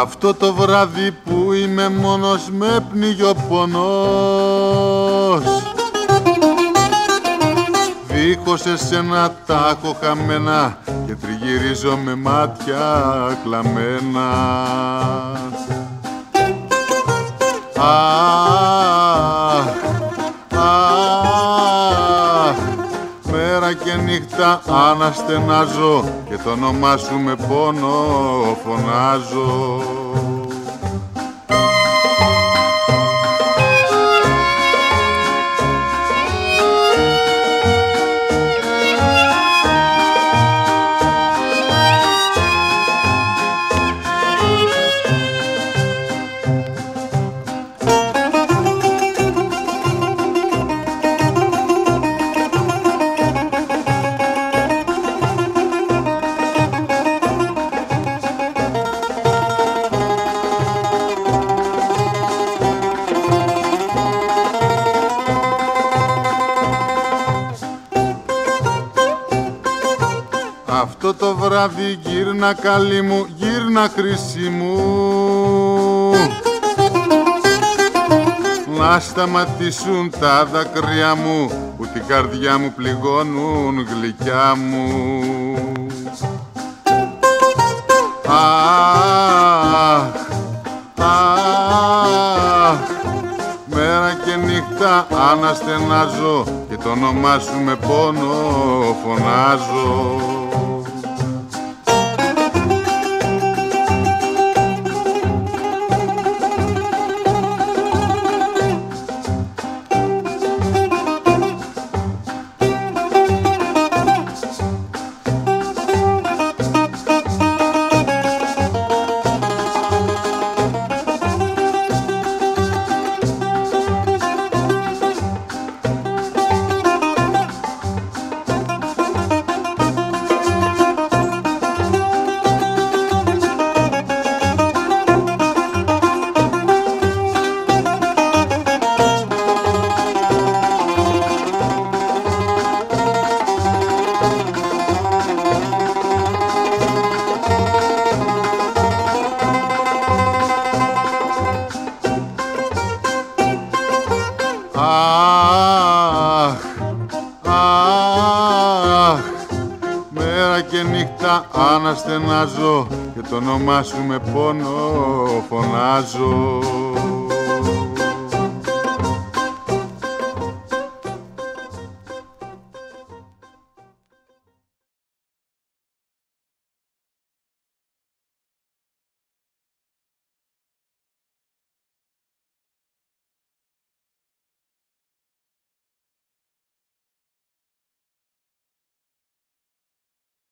Αυτό το βράδυ που είμαι μόνος με πνίγει ο πονός. Δίχως εσένα τα έχω χαμένα και τριγυρίζω με μάτια κλαμμένα μέρα και νύχτα αναστενάζω και το όνομά σου με πόνο φωνάζω. Αυτό το βράδυ γύρνα καλή μου, γύρνα χρυσή μου Να σταματήσουν τα δάκρυα μου που την καρδιά μου πληγώνουν γλυκιά μου Αχ, αχ, μέρα και νύχτα αναστενάζω και το όνομά σου με πόνο φωνάζω. Αχ, αχ, μέρα και νύχτα αναστενάζω και το όνομά σου με πόνο φωνάζω.